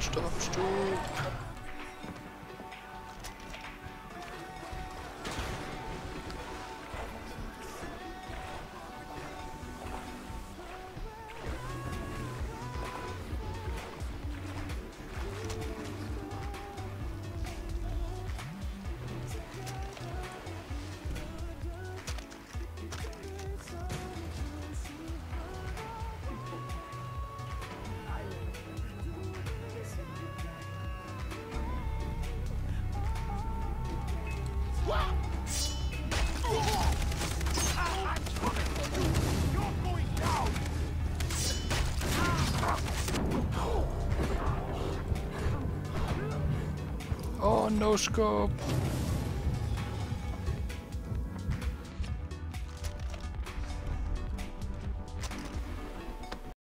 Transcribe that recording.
stop, stop. Oh, no scope.